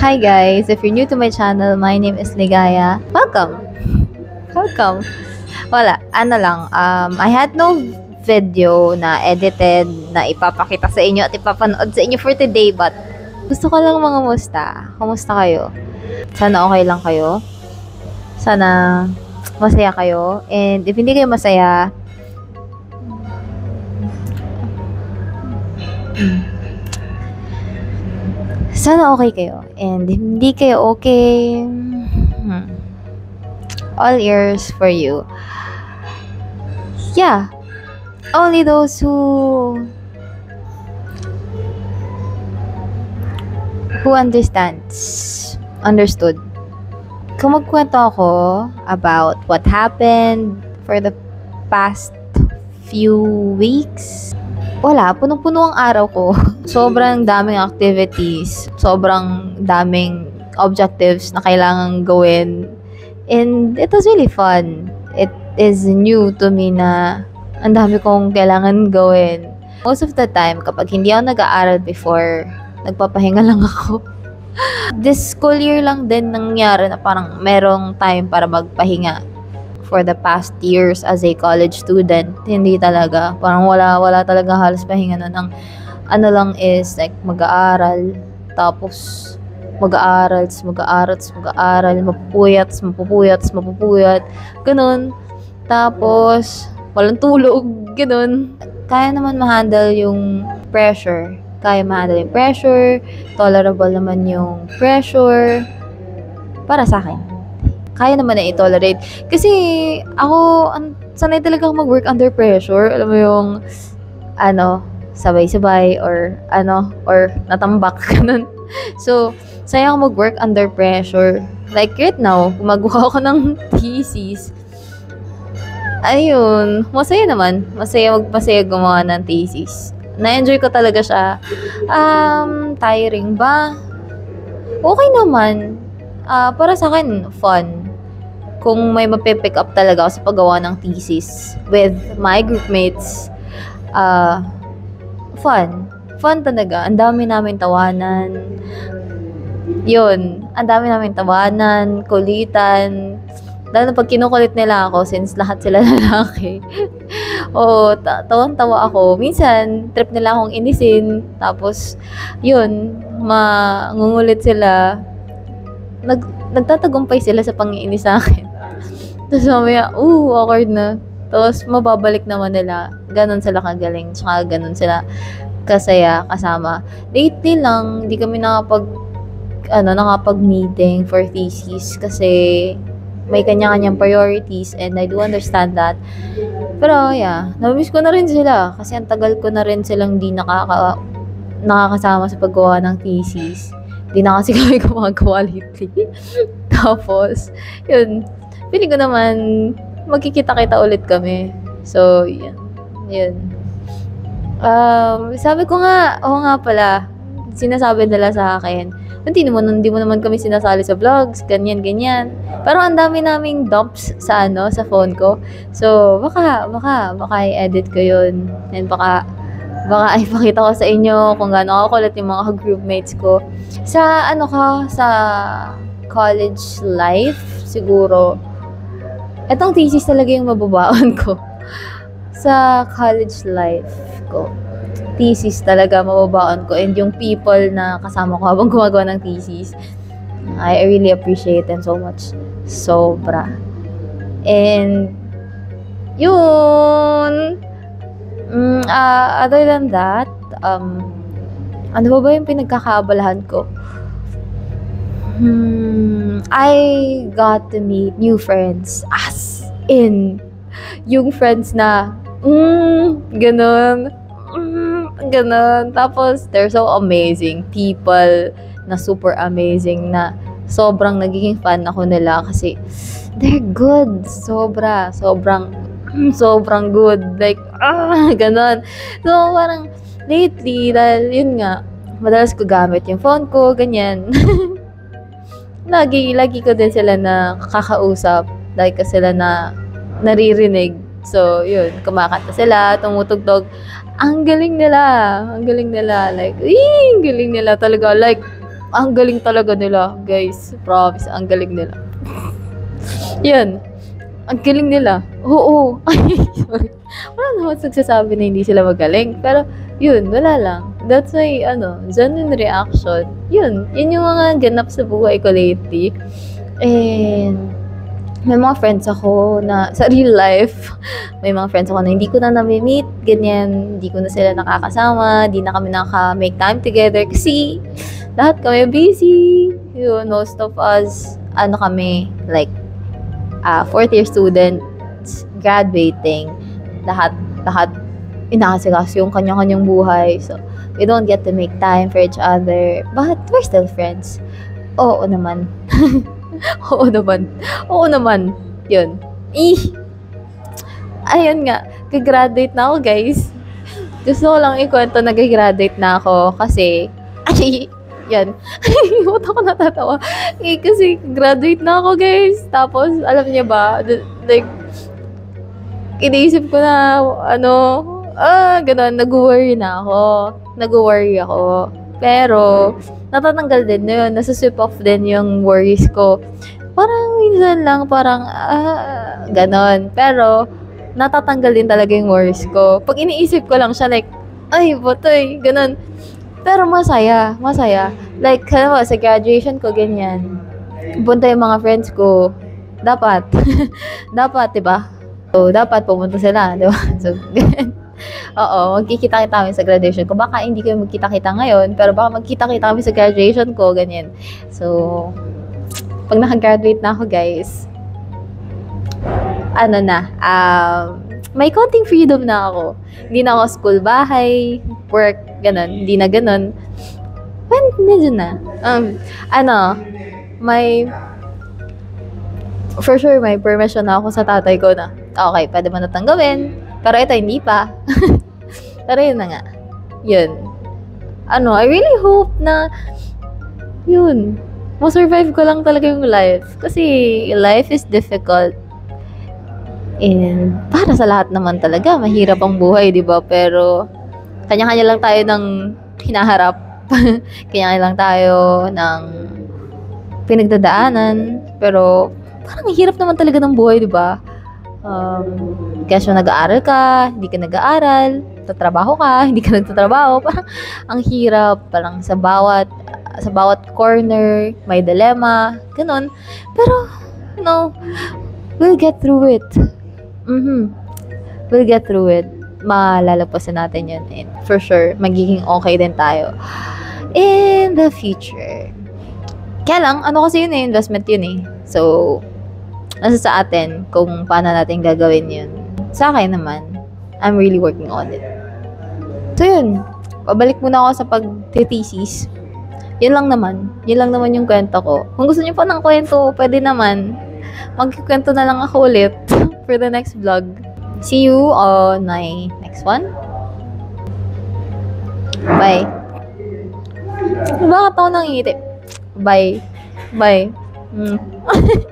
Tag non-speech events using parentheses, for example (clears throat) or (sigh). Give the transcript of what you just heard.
Hi guys! If you're new to my channel, my name is Ligaya. Welcome! Welcome! Wala, ano lang, um, I had no video na edited na ipapakita sa inyo at ipapanood sa inyo for today but gusto ko lang mga musta. Kumusta kayo? Sana okay lang kayo. Sana masaya kayo. And if hindi kayo masaya, (clears throat) sana okay kayo. And hindi kayo okay, hmm, all ears for you. Yeah. Only those who who understands, understood. Kung magkwento ako about what happened for the past few weeks, wala, punong-puno ang araw ko. (laughs) Sobrang daming activities, sobrang daming objectives na kailangan gawin. And it was really fun. It is new to me na ang dami kong kailangan gawin. Most of the time, kapag hindi ako nag-aaral before, nagpapahinga lang (laughs) ako. This school year lang din nangyari na parang merong time para magpahinga for the past years as a college student. Hindi talaga. Parang wala, wala talaga halos pahinga nun. Ang ano lang is like mag-aaral, tapos mag-aaral, mag-aaral, mag-aaral, mapupuyat, mapupuyat, mapupuyat. Ganun. Tapos, walang tulog, ganun. Kaya naman ma-handle yung pressure. Kaya ma-handle yung pressure. Tolerable naman yung pressure. Para sa akin. Kaya naman na i-tolerate. Kasi, ako, an- sanay talaga ako mag-work under pressure. Alam mo yung, ano, sabay-sabay or ano, or natambak, (laughs) ganun. So, saya ako mag-work under pressure. Like right now, gumagawa ako ng (laughs) thesis ayun, masaya naman. Masaya magpasaya gumawa ng thesis. Na-enjoy ko talaga siya. Um, tiring ba? Okay naman. Ah, para sa akin, fun. Kung may mapipick up talaga ako sa paggawa ng thesis with my groupmates, ah, fun. Fun talaga. Ang dami namin tawanan. Yun. Ang dami namin tawanan, kulitan, Lalo pag kinukulit nila ako, since lahat sila (laughs) lalaki. Oo, ta- tawang-tawa ako. Minsan, trip nila akong inisin. Tapos, yun, mangungulit sila. Nag, nagtatagumpay sila sa pangiinis sa akin. Tapos mamaya, ooh, awkward na. Tapos, mababalik naman nila. Ganon sila kagaling. Tsaka ganon sila kasaya kasama. Lately lang, hindi kami nakapag ano, nakapag-meeting for thesis kasi may kanya-kanyang priorities and I do understand that. Pero yeah, namiss ko na rin sila kasi ang tagal ko na rin silang di nakaka nakakasama sa paggawa ng thesis. Di na kasi (laughs) kami gumagawa lately. Tapos, yun, feeling ko naman magkikita-kita ulit kami. So, yun. Yun. Um, sabi ko nga, oo nga pala, sinasabi nila sa akin, hindi naman, hindi mo naman kami sinasali sa vlogs, ganyan, ganyan. Pero ang dami naming dumps sa ano, sa phone ko. So, baka, baka, baka i-edit ko yun. And baka, baka (laughs) ipakita ko sa inyo kung gaano ako kulit yung mga groupmates ko. Sa, ano ka, sa college life, siguro, etong thesis talaga yung mababaon ko. Sa college life ko thesis talaga mababaon ko and yung people na kasama ko habang gumagawa ng thesis I really appreciate them so much. Sobra. And yun. Mm, uh, other than that um, ano ba ba yung pinagkakaabalahan ko? Hmm, I got to meet new friends as in yung friends na mm, ganun mm, ganun. Tapos, they're so amazing. People na super amazing na sobrang nagiging fan ako nila kasi they're good. Sobra. Sobrang, sobrang good. Like, ah, (laughs) ganun. So, parang, lately, dahil yun nga, madalas ko gamit yung phone ko, ganyan. (laughs) lagi, lagi ko din sila na kakausap. Lagi ko sila na naririnig. So, yun, kumakanta sila, tumutugtog. Ang galing nila. Ang galing nila. Like, ee, ang galing nila talaga. Like, ang galing talaga nila, guys. Promise, ang galing nila. (laughs) Yan. Ang galing nila. Oo. (laughs) Sorry. Wala naman nagsasabi na hindi sila magaling. Pero, yun, wala lang. That's my, ano, genuine reaction. Yun. Yun yung mga ganap sa buhay ko lately. And, may mga friends ako na, sa real life, may mga friends ako na hindi ko na nami-meet, ganyan, hindi ko na sila nakakasama, hindi na kami nakaka-make time together kasi lahat kami busy. Yun, most of us, ano kami, like, uh, fourth year students, graduating, lahat, lahat, inaasikas yung kanya-kanyang buhay. So, we don't get to make time for each other, but we're still friends. Oo naman. (laughs) (laughs) Oo naman. Oo naman. Yun. Eh. Ayun nga. Gagraduate na ako, guys. Gusto ko lang ikwento na gagraduate na ako kasi, (laughs) ay, yan. Ba't ako natatawa? Eh, kasi graduate na ako, guys. Tapos, alam niya ba, like, iniisip ko na, ano, ah, ganun, nag-worry na ako. Nag-worry ako. Pero, natatanggal din na yun. Nasuswip off din yung worries ko. Parang minsan lang, parang, ah, ganon. Pero, natatanggal din talaga yung worries ko. Pag iniisip ko lang siya, like, ay, botoy, ganon. Pero masaya, masaya. Like, ano, sa graduation ko, ganyan. Punta yung mga friends ko. Dapat. (laughs) dapat, di ba? So, dapat pumunta sila, di ba? (laughs) So, Oo, magkikita-kita kami sa graduation ko. Baka hindi kayo magkita-kita ngayon, pero baka magkita-kita kami sa graduation ko, ganyan. So, pag nakagraduate na ako, guys, ano na, um, may konting freedom na ako. Hindi na ako school, bahay, work, ganun. Hindi na ganun. When, medyo na. Um, ano, may, for sure, may permission na ako sa tatay ko na, okay, pwede mo na tanggawin. Pero ito, hindi pa. (laughs) Pero yun na nga. Yun. Ano, I really hope na, yun, masurvive ko lang talaga yung life. Kasi life is difficult. And para sa lahat naman talaga, mahirap ang buhay, di ba? Pero, kanya-kanya lang tayo ng hinaharap. (laughs) kanya-kanya lang tayo ng pinagdadaanan. Pero, parang hirap naman talaga ng buhay, di ba? Um, kasi nag-aaral ka, hindi ka nag-aaral, tatrabaho ka, (laughs) hindi ka nagtatrabaho, parang ang hirap, parang sa bawat sa bawat corner, may dilemma, ganun. Pero, you know, we'll get through it. Mm-hmm. We'll get through it. Malalagpasan natin yun. And for sure, magiging okay din tayo. In the future. Kaya lang, ano kasi yun eh, investment yun eh. So, nasa sa atin kung paano natin gagawin yun. Sa akin naman, I'm really working on it. So yun, pabalik muna ako sa pag-thesis. Yun lang naman. Yun lang naman yung kwento ko. Kung gusto niyo pa ng kwento, pwede naman. Magkikwento na lang ako ulit (laughs) for the next vlog. See you on my next one. Bye. Bakit ako nangingiti? Bye. Bye. Mm. (laughs)